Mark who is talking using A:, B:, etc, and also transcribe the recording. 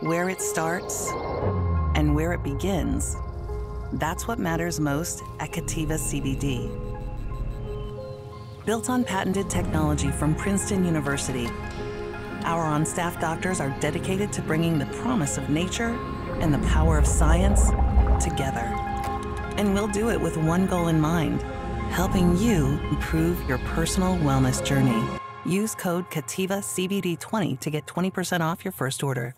A: where it starts, and where it begins, that's what matters most at Cativa CBD. Built on patented technology from Princeton University, our on staff doctors are dedicated to bringing the promise of nature and the power of science together. And we'll do it with one goal in mind helping you improve your personal wellness journey. Use code CATIVA CBD20 to get 20% off your first order.